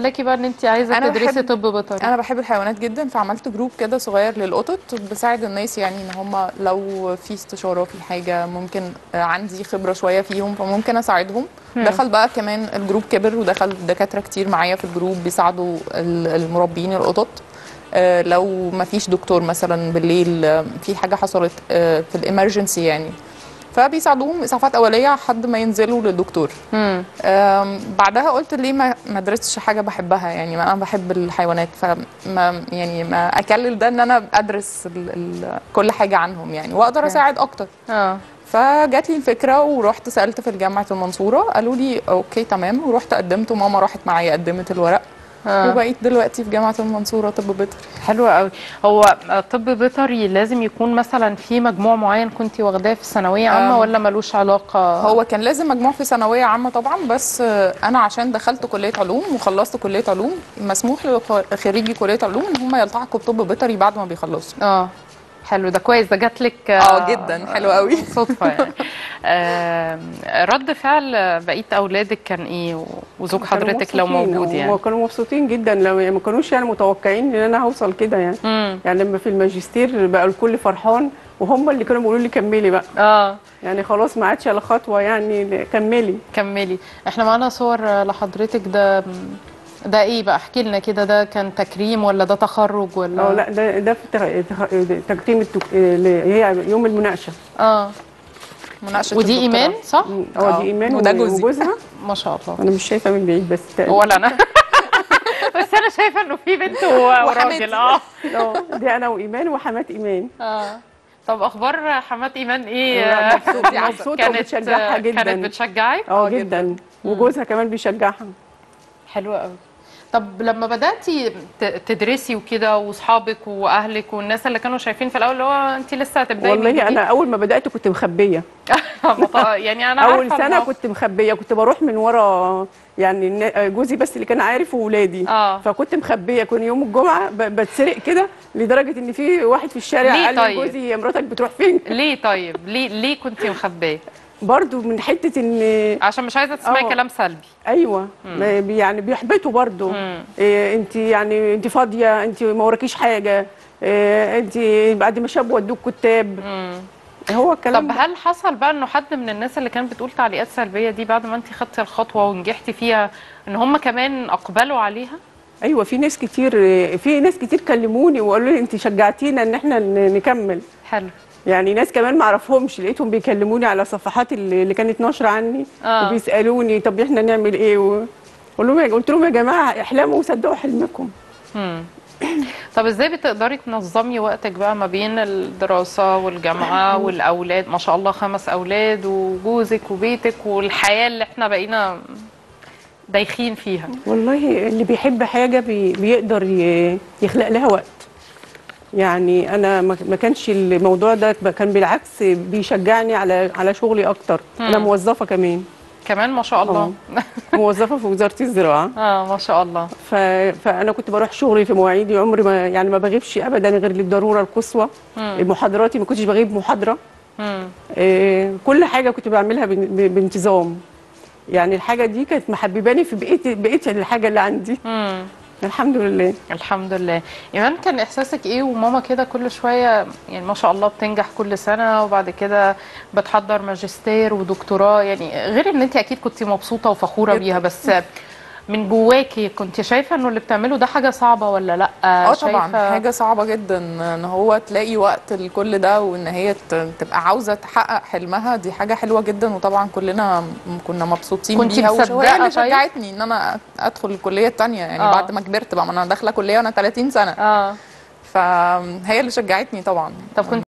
لكي بقى إن انت عايزة أنا تدرسي بحب- طب بيطري أنا بحب الحيوانات جدا فعملت group كده صغير للقطط بساعد الناس يعني إن هم لو في استشارة في حاجة ممكن عندي خبرة شوية فيهم فممكن أساعدهم. مم. دخل بقى كمان ال group كبر ودخل دكاترة كتير معايا في ال group بيساعدوا ال- المربين القطط. آه، لو ما فيش دكتور مثلا بالليل آه، في حاجة حصلت آه، في ال emergency يعني فبيساعدوهم إسعافات أولية لحد ما ينزلوا للدكتور. بعدها قلت ليه ما ما درستش حاجة بحبها؟ يعني ما أنا بحب الحيوانات فما يعني ما أكلل ده إن أنا أدرس ال ال كل حاجة عنهم يعني وأقدر. أساعد أكتر. آه. فجات لي الفكرة ورحت سألت في جامعه المنصورة قالوا لي أوكي تمام ورحت قدمت وماما راحت معايا قدمت الورق. آه وبقيت دلوقتي في جامعة المنصورة طب بيطري. حلو قوي. هو طب بيطري لازم يكون مثلا في مجموع معين كنت واخداه في الثانويه عامة ولا ملوش علاقة؟ هو كان لازم مجموع في ثانوية عامة طبعا بس آه، أنا عشان دخلت كلية علوم وخلصت كلية علوم مسموح لخريجي كلية علوم إن هم يلتحقوا بطب بيطري بعد ما بيخلصوا. آه حلو. ده كويس. ده جات لك آه جدا. حلو قوي. صدفة يعني. رد فعل بقية أولادك كان إيه؟ وزوج كانوا حضرتك لو موجود يعني. وكانوا مبسوطين جدا. لو ما كانوش يعني متوقعين إن أنا هوصل كده يعني. امم يعني لما في الماجستير بقى الكل فرحان وهم اللي كانوا بيقولوا لي كملي بقى. آه. يعني خلاص ما عادش على خطوة يعني كملي. كملي. إحنا معانا صور لحضرتك ده ده إيه بقى؟ احكي لنا كده ده كان تكريم ولا ده تخرج ولا؟ آه لا ده ده في تقديم التك... اللي هي يوم المناقشة. آه. مناقشة ودي. إيمان صح؟ آه آه، دي إيمان وده جوزي. وجوزها ما شاء الله. أنا مش شايفة من بعيد بس تقريبا. ولا أنا. بس أنا شايفة إنه في بنت وراجل آه. آه دي أنا وإيمان وحمات إيمان. آه. طب أخبار حمات إيمان إيه؟ عسل. مبسوطة وبتشجعها جدا. كانت بتشجعك؟ آه آه، جداً. جدا وجوزها كمان بيشجعها. حلوة قوي طب لما بدأتي تدرسي وكده وأصحابك وأهلك والناس اللي كانوا شايفين في الأول اللي هو أنت لسه هتبدأي والله. أنا أول ما بدأت كنت مخبية يعني أنا أول سنة الموقف. كنت مخبية كنت بروح من ورا يعني جوزي بس اللي كان عارف واولادي آه فكنت مخبية كل يوم الجمعة بتسرق كده لدرجة إن في واحد في الشارع قال لي طيب؟ جوزي يا مراتك بتروح فين ليه طيب ليه ليه كنت مخبية برضو من حتة إن عشان مش عايزة تسمعي آه. كلام سلبي أيوه بي- يعني بيحبطوا برضو مم. إيه انت يعني انت فاضية انت ما وراكيش حاجة إيه انت بعد ما شاب ودوك كتاب مم. هو الكلام طب ده. هل حصل بقى إنه حد من الناس اللي كانت بتقول تعليقات سلبية دي بعد ما انت خدتي الخطوة ونجحتي فيها إن هم كمان أقبلوا عليها أيوه في ناس كتير في ناس كتير كلموني وقالوا لي انت شجعتينا إن إحنا نكمل حلو يعني ناس كمان ما اعرفهمش لقيتهم بيكلموني على صفحات اللي كانت ناشرة عني آه. وبيسألوني طب إحنا نعمل إيه و... قول لهم قلت لهم يا جماعة احلموا وصدقوا حلمكم مم. طب إزاي بتقدري تنظمي وقتك بقى ما بين الدراسة والجامعة والأولاد ما شاء الله خمس أولاد وجوزك وبيتك والحياة اللي إحنا بقينا دايخين فيها والله اللي بيحب حاجة بي... بيقدر ي... يخلق لها وقت يعني أنا ما كانش الموضوع ده كان بالعكس بيشجعني على على شغلي أكتر. أنا مم. موظفة كمان. كمان ما شاء الله. موظفة في وزارة الزراعة. آه ما شاء الله. ف... فأنا كنت بروح شغلي في مواعيدي عمري ما يعني ما بغيبش ابدا غير للضرورة القصوى. محاضراتي ما كنتش بغيب محاضرة. إيه كل حاجة كنت بعملها بن- بانتظام. يعني الحاجة دي كانت محبباني في بقيه بقية الحاجة اللي عندي. مم. الحمد لله. الحمد لله. إيمان كان إحساسك إيه وماما كده كل شوية يعني ما شاء الله بتنجح كل سنة وبعد كده بتحضر ماجستير ودكتوراه؟ يعني غير إن أنت أكيد كنت مبسوطة وفخورة. بيها بس من جواكي كنت شايفة إنه اللي بتعمله ده حاجة صعبة ولا لأ؟ آه طبعا. شايفة- حاجة صعبة جدا إن هو تلاقي وقت لكل ده وإن هي تبقى عاوزة تحقق حلمها. دي حاجة حلوة جدا وطبعا كلنا كنا مبسوطين كنتي بيها. وهي اللي طيب؟ شجعتني إن أنا أدخل الكلية التانية يعني آه. بعد ما كبرت بقى ما أنا داخلة كلية وأنا 30 سنة. آه. فهي اللي شجعتني طبعا. طب كنت